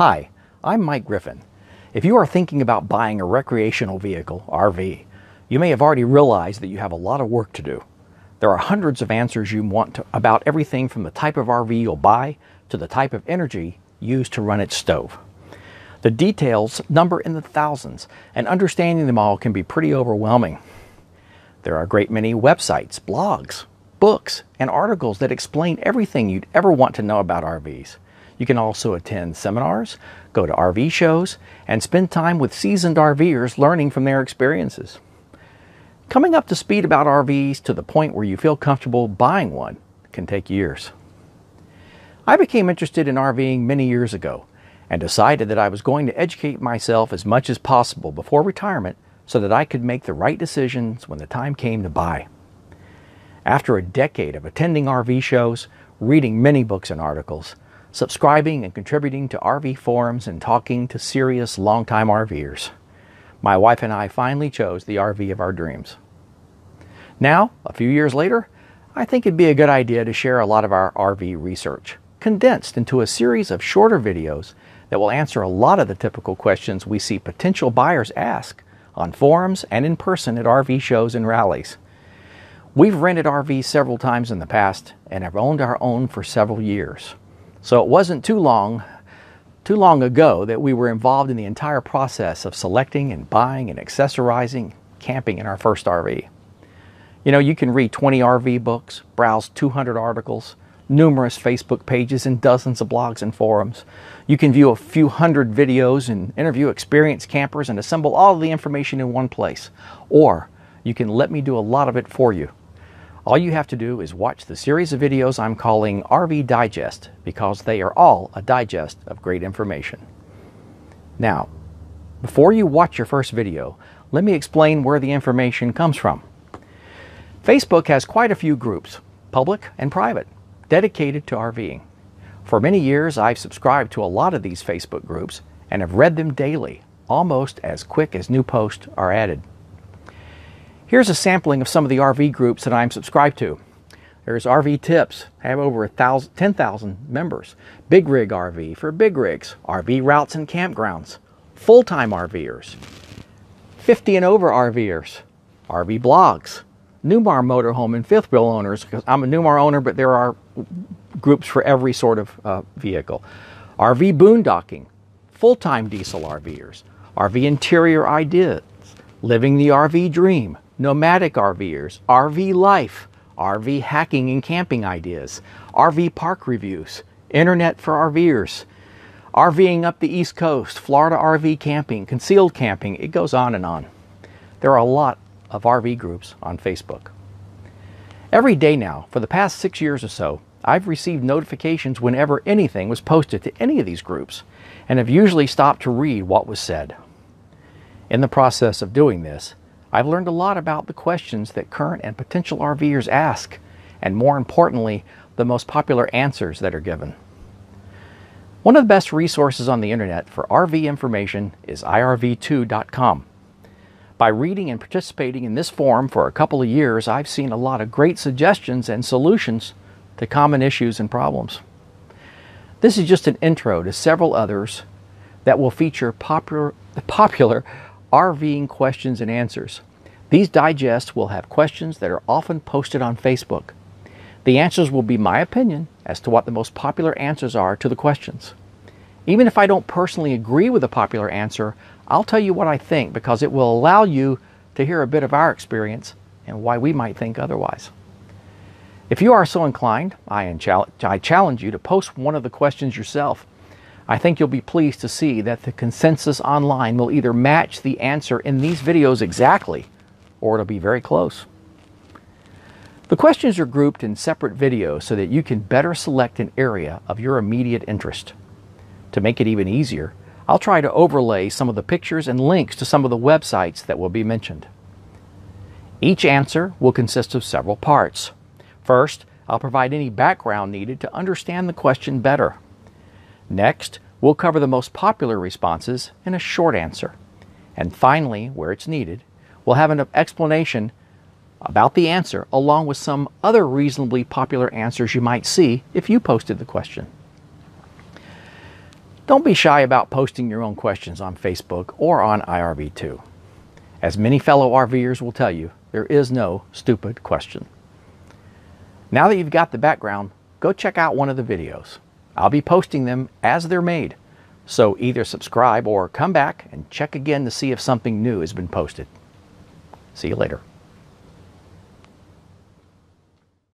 Hi, I'm Mike Griffin. If you are thinking about buying a recreational vehicle, RV, you may have already realized that you have a lot of work to do. There are hundreds of answers you want to, about everything from the type of RV you'll buy to the type of energy used to run its stove. The details number in the thousands, and understanding them all can be pretty overwhelming. There are a great many websites, blogs, books, and articles that explain everything you'd ever want to know about RVs. You can also attend seminars, go to RV shows, and spend time with seasoned RVers learning from their experiences. Coming up to speed about RVs to the point where you feel comfortable buying one can take years. I became interested in RVing many years ago and decided that I was going to educate myself as much as possible before retirement so that I could make the right decisions when the time came to buy. After a decade of attending RV shows, reading many books and articles, subscribing and contributing to RV forums, and talking to serious longtime RVers, my wife and I finally chose the RV of our dreams. Now, a few years later, I think it'd be a good idea to share a lot of our RV research, condensed into a series of shorter videos that will answer a lot of the typical questions we see potential buyers ask on forums and in person at RV shows and rallies. We've rented RVs several times in the past and have owned our own for several years. So it wasn't too long too long ago that we were involved in the entire process of selecting and buying and accessorizing camping in our first RV. You know, you can read 20 RV books, browse 200 articles, numerous Facebook pages, and dozens of blogs and forums. You can view a few hundred videos and interview experienced campers and assemble all the information in one place. Or you can let me do a lot of it for you. All you have to do is watch the series of videos I'm calling RV Digest because they are all a digest of great information. Now, before you watch your first video, let me explain where the information comes from. Facebook has quite a few groups, public and private, dedicated to RVing. For many years, I've subscribed to a lot of these Facebook groups and have read them daily, almost as quick as new posts are added. Here's a sampling of some of the RV groups that I'm subscribed to. There's RV Tips, I have over 10,000 members. Big Rig RV for big rigs, RV Routes and Campgrounds, full time RVers, 50 and over RVers, RV Blogs, Newmar Motorhome and fifth wheel owners, because I'm a Newmar owner, but there are groups for every sort of uh, vehicle. RV Boondocking, full time diesel RVers, RV Interior Ideas, Living the RV Dream, nomadic RVers, RV life, RV hacking and camping ideas, RV park reviews, internet for RVers, RVing up the East Coast, Florida RV camping, concealed camping, it goes on and on. There are a lot of RV groups on Facebook. Every day now, for the past six years or so, I've received notifications whenever anything was posted to any of these groups and have usually stopped to read what was said. In the process of doing this, I've learned a lot about the questions that current and potential RVers ask, and more importantly, the most popular answers that are given. One of the best resources on the internet for RV information is irv2.com. By reading and participating in this forum for a couple of years, I've seen a lot of great suggestions and solutions to common issues and problems. This is just an intro to several others that will feature popular, popular RVing questions and answers. These digests will have questions that are often posted on Facebook. The answers will be my opinion as to what the most popular answers are to the questions. Even if I don't personally agree with a popular answer, I'll tell you what I think because it will allow you to hear a bit of our experience and why we might think otherwise. If you are so inclined, I, challenge you to post one of the questions yourself I think you'll be pleased to see that the consensus online will either match the answer in these videos exactly, or it'll be very close. The questions are grouped in separate videos so that you can better select an area of your immediate interest. To make it even easier, I'll try to overlay some of the pictures and links to some of the websites that will be mentioned. Each answer will consist of several parts. First, I'll provide any background needed to understand the question better. Next, we'll cover the most popular responses in a short answer. And finally, where it's needed, we'll have an explanation about the answer along with some other reasonably popular answers you might see if you posted the question. Don't be shy about posting your own questions on Facebook or on IRV2. As many fellow RVers will tell you, there is no stupid question. Now that you've got the background, go check out one of the videos. I'll be posting them as they're made, so either subscribe or come back and check again to see if something new has been posted. See you later.